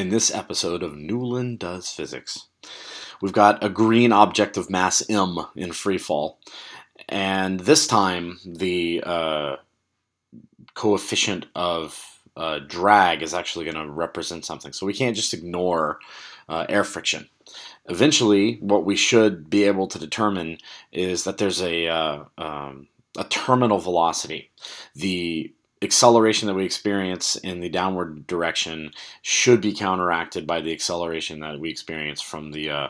in this episode of Newland Does Physics. We've got a green object of mass m in free fall, and this time the uh, coefficient of uh, drag is actually going to represent something. So we can't just ignore uh, air friction. Eventually, what we should be able to determine is that there's a, uh, um, a terminal velocity. The acceleration that we experience in the downward direction should be counteracted by the acceleration that we experience from the, uh,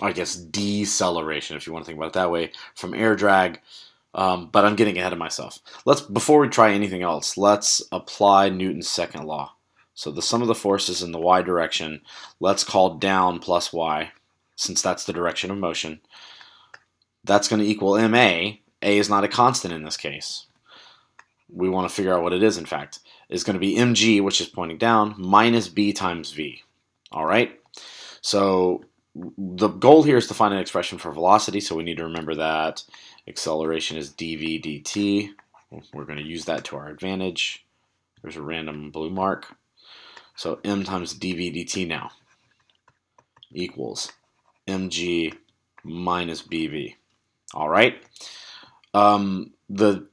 I guess, deceleration, if you want to think about it that way, from air drag. Um, but I'm getting ahead of myself. Let's before we try anything else, let's apply Newton's second law. So the sum of the forces in the y direction, let's call down plus y, since that's the direction of motion. That's going to equal ma. A is not a constant in this case we want to figure out what it is, in fact, is going to be mg, which is pointing down, minus b times v. All right? So the goal here is to find an expression for velocity, so we need to remember that acceleration is dv dt. We're going to use that to our advantage. There's a random blue mark. So m times dv dt now equals mg minus bv. All right? Um, the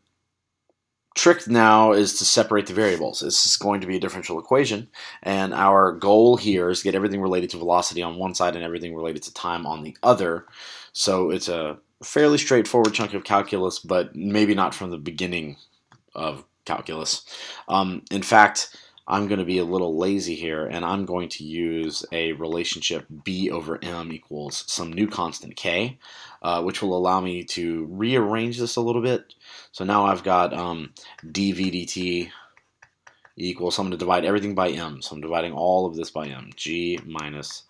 trick now is to separate the variables. This is going to be a differential equation, and our goal here is to get everything related to velocity on one side and everything related to time on the other. So it's a fairly straightforward chunk of calculus, but maybe not from the beginning of calculus. Um, in fact, I'm going to be a little lazy here, and I'm going to use a relationship b over m equals some new constant k, uh, which will allow me to rearrange this a little bit so now I've got um, dv dt equals, so I'm going to divide everything by m. So I'm dividing all of this by m. g minus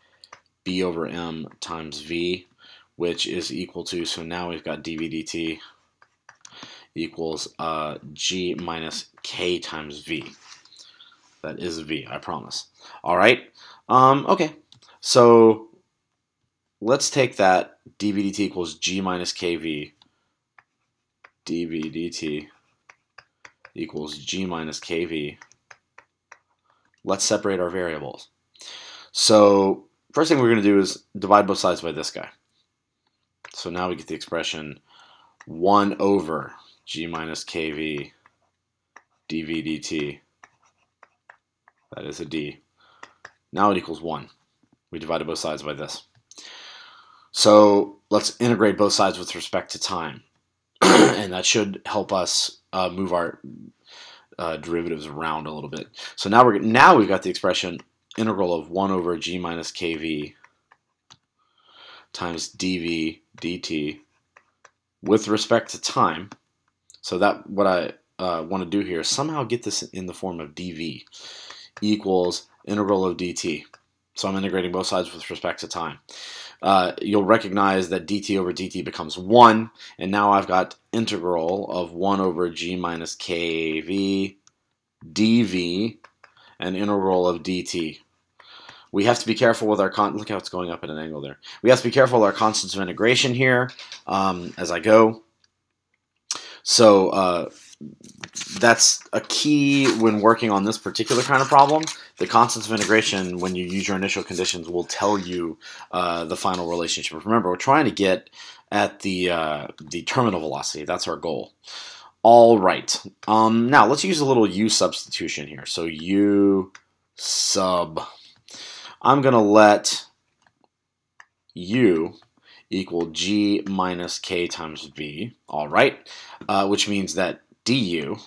b over m times v, which is equal to, so now we've got dv dt equals uh, g minus k times v. That is v, I promise. All right. Um, okay. So let's take that dv dt equals g minus kv dv dt equals g minus kv. Let's separate our variables. So first thing we're going to do is divide both sides by this guy. So now we get the expression 1 over g minus kv dv dt. That is a d. Now it equals 1. We divided both sides by this. So let's integrate both sides with respect to time. and that should help us uh, move our uh, derivatives around a little bit. So now we're now we've got the expression integral of 1 over g minus kv times dv dt with respect to time. So that what I uh, want to do here is somehow get this in the form of dv equals integral of dt. So I'm integrating both sides with respect to time uh, you'll recognize that dt over dt becomes 1, and now I've got integral of 1 over g minus kv dv and integral of dt. We have to be careful with our con. Look how it's going up at an angle there. We have to be careful with our constants of integration here um, as I go. So uh, that's a key when working on this particular kind of problem. The constants of integration, when you use your initial conditions, will tell you uh, the final relationship. Remember, we're trying to get at the uh, the terminal velocity. That's our goal. All right. Um, now let's use a little u substitution here. So u sub. I'm gonna let u equal g minus k times v. All right, uh, which means that du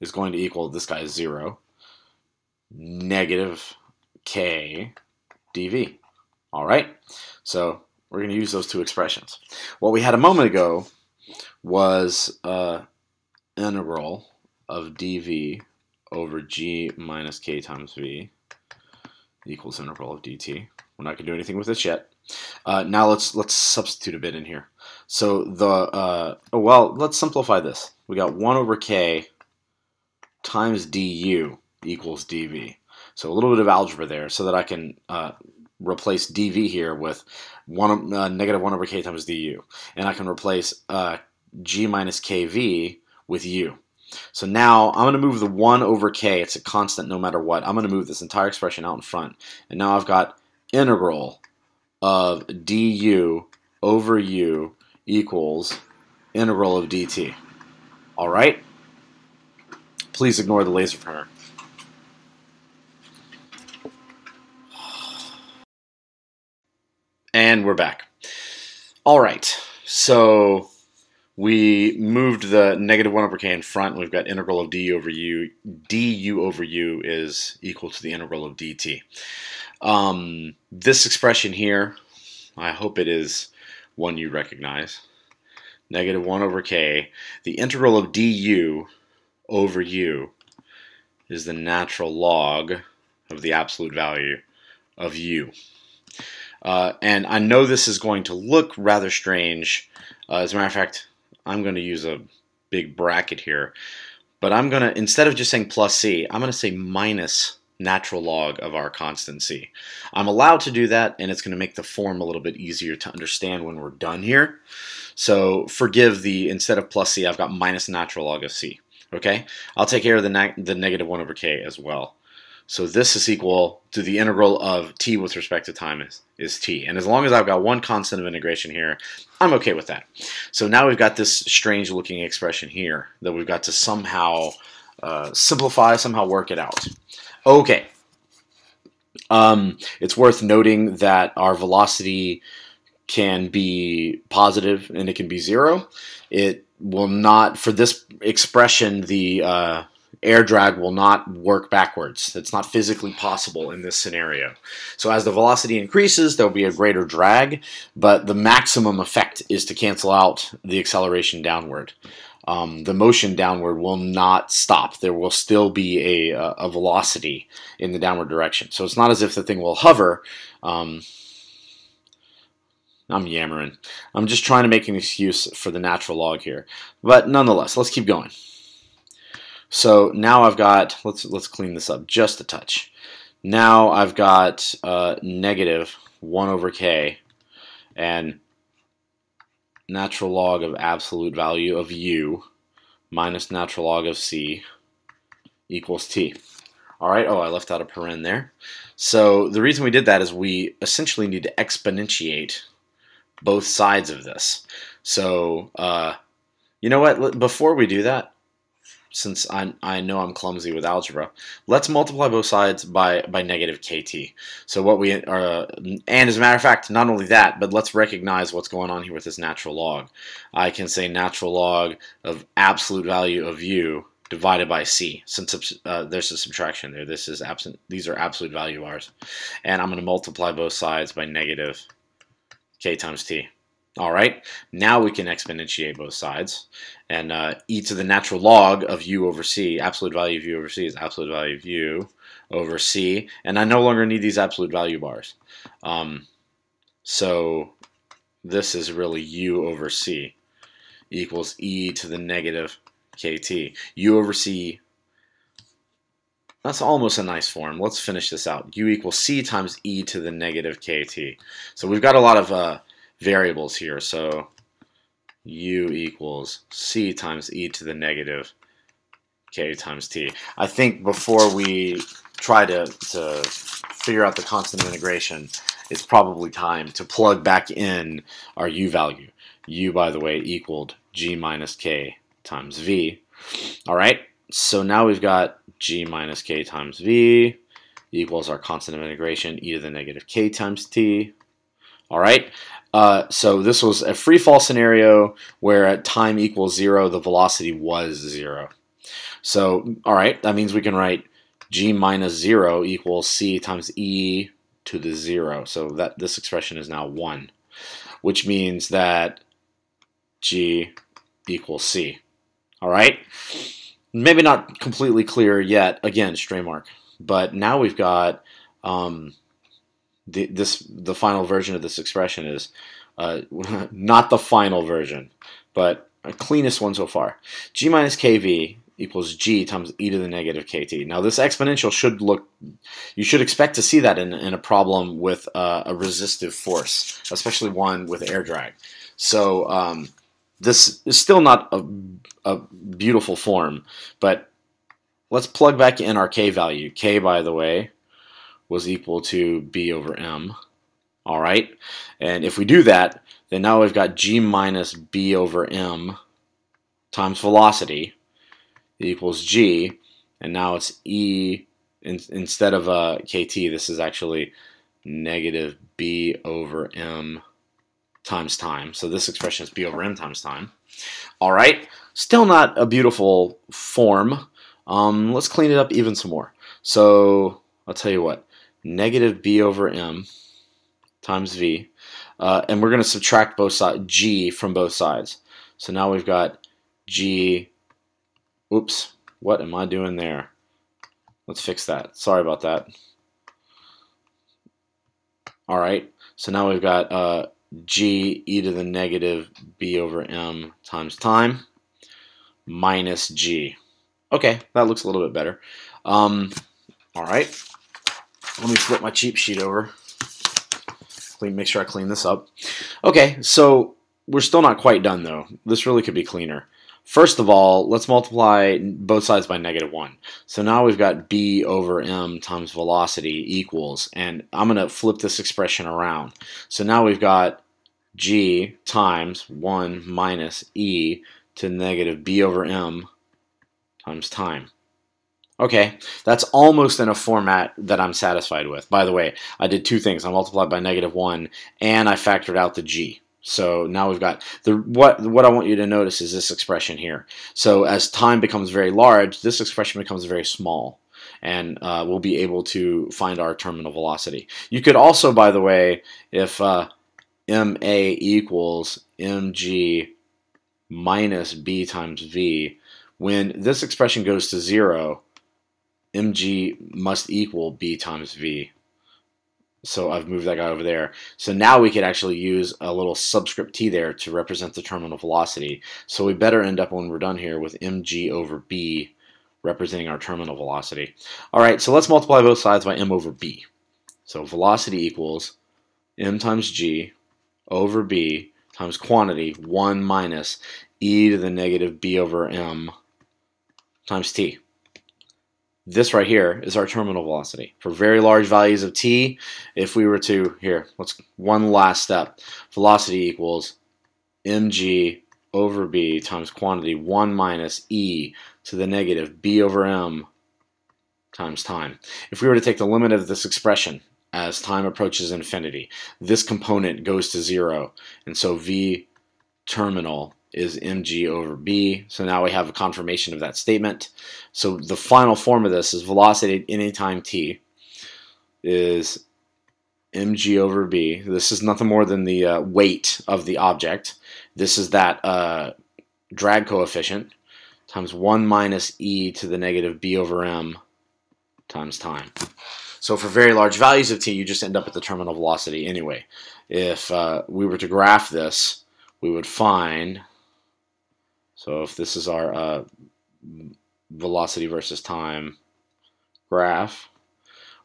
is going to equal, this guy is 0, negative k dv. All right, so we're going to use those two expressions. What we had a moment ago was uh, integral of dv over g minus k times v equals integral of dt. We're not going to do anything with this yet. Uh, now let's let's substitute a bit in here. So the uh, oh, well, let's simplify this. We got one over k times du equals dv. So a little bit of algebra there, so that I can uh, replace dv here with one uh, negative one over k times du, and I can replace uh, g minus kv with u. So now I'm going to move the 1 over k. It's a constant no matter what. I'm going to move this entire expression out in front. And now I've got integral of du over u equals integral of dt. All right? Please ignore the laser printer. And we're back. All right, so we moved the negative 1 over k in front. We've got integral of du over u. du over u is equal to the integral of dt. Um, this expression here, I hope it is one you recognize. Negative 1 over k. The integral of du over u is the natural log of the absolute value of u. Uh, and I know this is going to look rather strange. Uh, as a matter of fact, I'm going to use a big bracket here. But I'm going to, instead of just saying plus c, I'm going to say minus natural log of our constant c. I'm allowed to do that, and it's going to make the form a little bit easier to understand when we're done here. So forgive the, instead of plus c, I've got minus natural log of c. Okay, I'll take care of the, the negative 1 over k as well. So this is equal to the integral of t with respect to time is, is t. And as long as I've got one constant of integration here, I'm okay with that. So now we've got this strange looking expression here that we've got to somehow uh, simplify, somehow work it out. Okay. Um, it's worth noting that our velocity can be positive and it can be zero. It will not, for this expression, the uh, air drag will not work backwards. It's not physically possible in this scenario. So as the velocity increases, there'll be a greater drag, but the maximum effect is to cancel out the acceleration downward. Um, the motion downward will not stop. There will still be a, a, velocity in the downward direction. So it's not as if the thing will hover. Um, I'm yammering. I'm just trying to make an excuse for the natural log here. But nonetheless, let's keep going. So now I've got, let's, let's clean this up just a touch. Now I've got uh, negative 1 over k and natural log of absolute value of u minus natural log of c equals t. All right, oh, I left out a paren there. So the reason we did that is we essentially need to exponentiate both sides of this. So, uh, you know what, before we do that, since I, I know I'm clumsy with algebra, let's multiply both sides by, by negative kt. So what we are, uh, and as a matter of fact, not only that, but let's recognize what's going on here with this natural log. I can say natural log of absolute value of u divided by c, since uh, there's a subtraction there. This is absent. These are absolute value bars, and I'm going to multiply both sides by negative k times t. All right, now we can exponentiate both sides. And uh, e to the natural log of u over c, absolute value of u over c is absolute value of u over c. And I no longer need these absolute value bars. Um, so this is really u over c equals e to the negative kt. u over c, that's almost a nice form. Let's finish this out. u equals c times e to the negative kt. So we've got a lot of... Uh, variables here. So u equals c times e to the negative k times t. I think before we try to, to figure out the constant of integration, it's probably time to plug back in our u value. u, by the way, equaled g minus k times v. All right, so now we've got g minus k times v equals our constant of integration e to the negative k times t. All right, uh, so this was a free fall scenario where at time equals zero, the velocity was zero. So, all right, that means we can write g minus zero equals c times e to the zero. So that this expression is now one, which means that g equals c. All right, maybe not completely clear yet. Again, stray mark, but now we've got. Um, the, this the final version of this expression is uh, not the final version, but cleanest one so far. G minus kv equals g times e to the negative kt. Now this exponential should look, you should expect to see that in, in a problem with uh, a resistive force, especially one with air drag. So um, this is still not a, a beautiful form, but let's plug back in our k value. k, by the way, was equal to b over m. All right, and if we do that, then now we've got g minus b over m times velocity equals g, and now it's e, in, instead of uh, kt, this is actually negative b over m times time. So this expression is b over m times time. All right, still not a beautiful form. Um, let's clean it up even some more. So I'll tell you what, negative b over m times v, uh, and we're going to subtract both g from both sides. So now we've got g, oops, what am I doing there? Let's fix that. Sorry about that. All right, so now we've got uh, g e to the negative b over m times time minus g. Okay, that looks a little bit better. Um, all right, let me flip my cheat sheet over. Clean, Make sure I clean this up. Okay, so we're still not quite done though. This really could be cleaner. First of all, let's multiply both sides by negative 1. So now we've got b over m times velocity equals, and I'm going to flip this expression around. So now we've got g times 1 minus e to negative b over m times time. Okay, that's almost in a format that I'm satisfied with. By the way, I did two things. I multiplied by negative 1 and I factored out the g. So now we've got the what what I want you to notice is this expression here. So as time becomes very large, this expression becomes very small and uh, we'll be able to find our terminal velocity. You could also, by the way, if uh, ma equals mg minus b times v, when this expression goes to zero, mg must equal b times v. So I've moved that guy over there. So now we could actually use a little subscript t there to represent the terminal velocity. So we better end up when we're done here with mg over b representing our terminal velocity. All right, so let's multiply both sides by m over b. So velocity equals m times g over b times quantity 1 minus e to the negative b over m times t. This right here is our terminal velocity. For very large values of t, if we were to, here, let's one last step. Velocity equals mg over b times quantity 1 minus e to the negative b over m times time. If we were to take the limit of this expression as time approaches infinity, this component goes to zero, and so v terminal is mg over b. So now we have a confirmation of that statement. So the final form of this is velocity at any time t is mg over b. This is nothing more than the uh, weight of the object. This is that uh, drag coefficient times 1 minus e to the negative b over m times time. So for very large values of t, you just end up at the terminal velocity anyway. If uh, we were to graph this, we would find so if this is our uh, velocity versus time graph,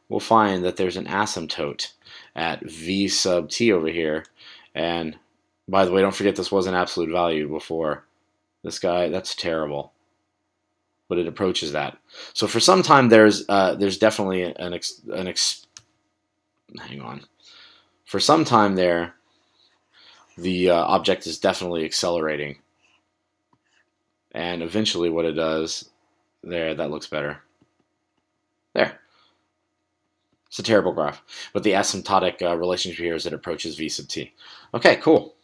we'll find that there's an asymptote at v sub t over here. And by the way, don't forget this was an absolute value before. This guy, that's terrible. But it approaches that. So for some time, there's uh, there's definitely an ex, an ex, hang on. For some time there, the uh, object is definitely accelerating and eventually what it does there that looks better. There. It's a terrible graph. But the asymptotic uh, relationship here is it approaches v sub t. Okay cool